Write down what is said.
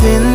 Sin.